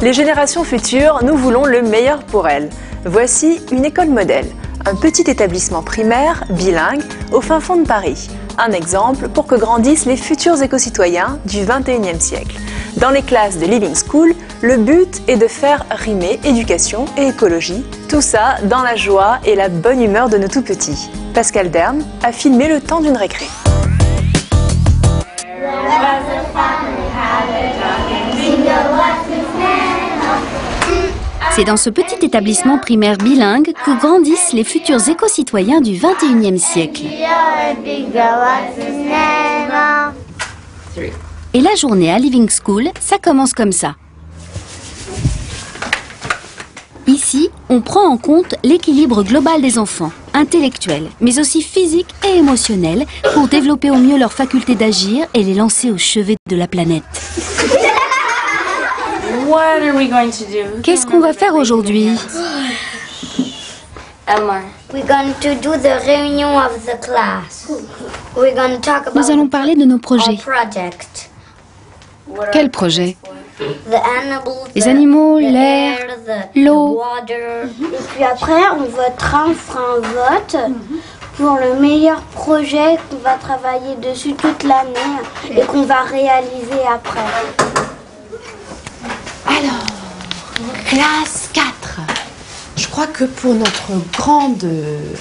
Les générations futures, nous voulons le meilleur pour elles. Voici une école modèle, un petit établissement primaire bilingue au fin fond de Paris. Un exemple pour que grandissent les futurs éco-citoyens du 21e siècle. Dans les classes de Living School, le but est de faire rimer éducation et écologie, tout ça dans la joie et la bonne humeur de nos tout petits. Pascal Dern a filmé le temps d'une récré. C'est dans ce petit établissement primaire bilingue que grandissent les futurs éco-citoyens du 21e siècle. Et la journée à Living School, ça commence comme ça. Ici, on prend en compte l'équilibre global des enfants, intellectuel, mais aussi physique et émotionnel, pour développer au mieux leur faculté d'agir et les lancer au chevet de la planète. Qu'est-ce qu'on va faire aujourd'hui? Nous allons parler de nos projets. Quel projet? Les animaux, l'air, l'eau. Et puis après, on votera, on fera un vote pour le meilleur projet qu'on va travailler dessus toute l'année et qu'on va réaliser après. Alors, classe 4. Je crois que pour notre grande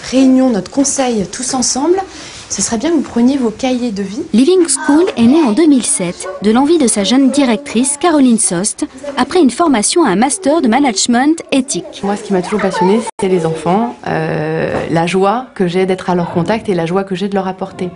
réunion, notre conseil tous ensemble, ce serait bien que vous preniez vos cahiers de vie. Living School est né en 2007 de l'envie de sa jeune directrice Caroline Sost après une formation à un master de management éthique. Moi, ce qui m'a toujours passionné, c'est les enfants, euh, la joie que j'ai d'être à leur contact et la joie que j'ai de leur apporter.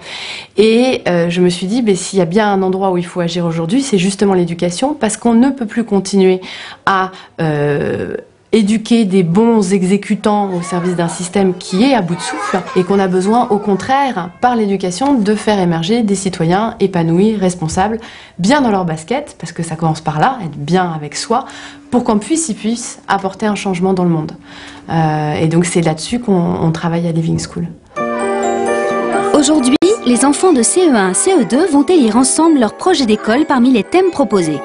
Et euh, je me suis dit, ben, s'il y a bien un endroit où il faut agir aujourd'hui, c'est justement l'éducation, parce qu'on ne peut plus continuer à euh, éduquer des bons exécutants au service d'un système qui est à bout de souffle et qu'on a besoin au contraire par l'éducation de faire émerger des citoyens épanouis, responsables, bien dans leur basket, parce que ça commence par là, être bien avec soi, pour qu'on puisse, y puisse apporter un changement dans le monde. Euh, et donc c'est là-dessus qu'on travaille à Living School. Aujourd'hui, les enfants de CE1 CE2 vont élire ensemble leur projet d'école parmi les thèmes proposés.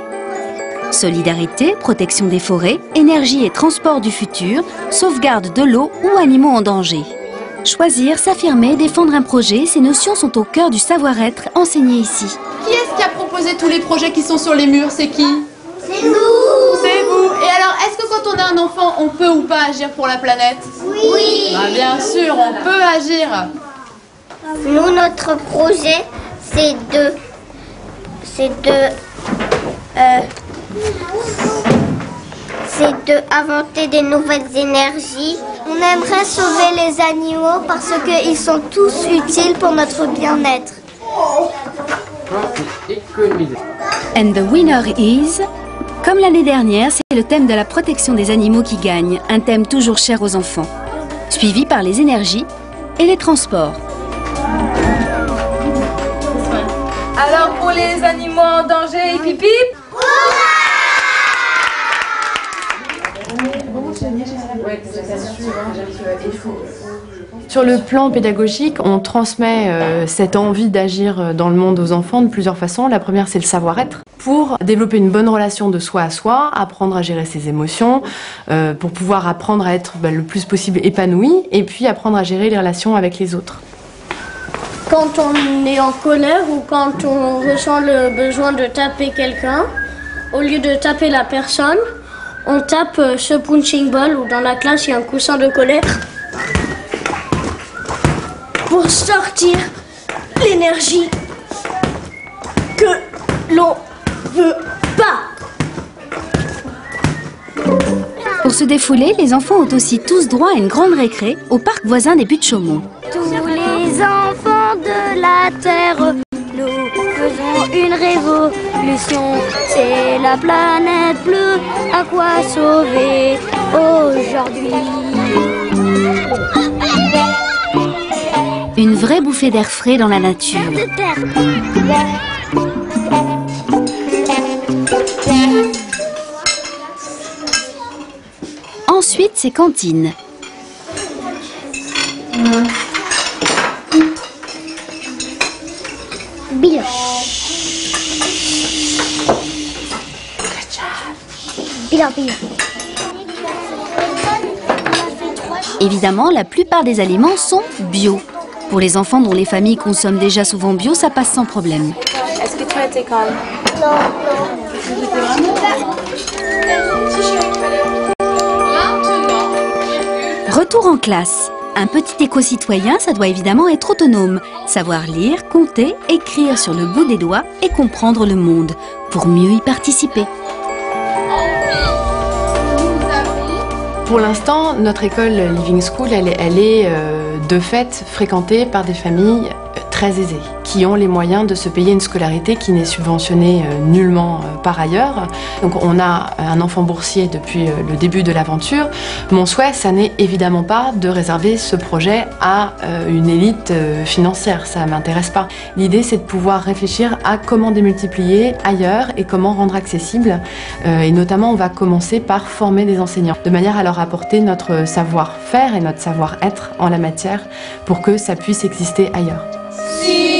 Solidarité, protection des forêts, énergie et transport du futur, sauvegarde de l'eau ou animaux en danger. Choisir, s'affirmer, défendre un projet, ces notions sont au cœur du savoir-être enseigné ici. Qui est-ce qui a proposé tous les projets qui sont sur les murs? C'est qui? C'est nous. C'est vous. Et alors, est-ce que quand on est un enfant, on peut ou pas agir pour la planète? Oui. Bah, Bien sûr, on peut agir. Nous, notre projet, c'est de... C'est de... euh, c'est de inventer des nouvelles énergies. On aimerait sauver les animaux parce qu'ils sont tous utiles pour notre bien-être. And the winner is... Comme l'année dernière, c'est le thème de la protection des animaux qui gagne, un thème toujours cher aux enfants. Suivi par les énergies et les transports. Alors, pour les animaux en danger, hip hip Sur le plan pédagogique, on transmet euh, cette envie d'agir euh, dans le monde aux enfants de plusieurs façons. La première, c'est le savoir-être. Pour développer une bonne relation de soi à soi, apprendre à gérer ses émotions, euh, pour pouvoir apprendre à être bah, le plus possible épanoui, et puis apprendre à gérer les relations avec les autres. Quand on est en colère ou quand on ressent le besoin de taper quelqu'un, au lieu de taper la personne, on tape euh, ce punching ball où dans la classe il y a un coussin de colère pour sortir l'énergie que l'on veut pas. Pour se défouler, les enfants ont aussi tous droit à une grande récré au parc voisin des Buttes Chaumont. Tous les enfants de la terre, une révolution. C'est la planète bleue, à quoi sauver aujourd'hui? Une vraie bouffée d'air frais dans la nature. de terre. Ensuite, c'est cantine. Bien. Évidemment, la plupart des aliments sont bio. Pour les enfants dont les familles consomment déjà souvent bio, ça passe sans problème. Est-ce que tu as été calme? Retour en classe. Un petit éco-citoyen, ça doit évidemment être autonome, savoir lire, compter, écrire sur le bout des doigts et comprendre le monde, pour mieux y participer. Pour l'instant, notre école Living School, elle, est- euh, de fait fréquentée par des familles très aisées, qui ont les moyens de se payer une scolarité qui n'est subventionnée euh, nullement euh, par ailleurs. Donc on a un enfant boursier depuis euh, le début de l'aventure. Mon souhait, ça n'est évidemment pas de réserver ce projet à euh, une élite euh, financière, ça m'intéresse pas. L'idée, c'est de pouvoir réfléchir à comment démultiplier ailleurs et comment rendre accessible. Euh, et notamment, on va commencer par former des enseignants, de manière à leur apporter notre savoir-faire et notre savoir-être en la matière pour que ça puisse exister ailleurs. see.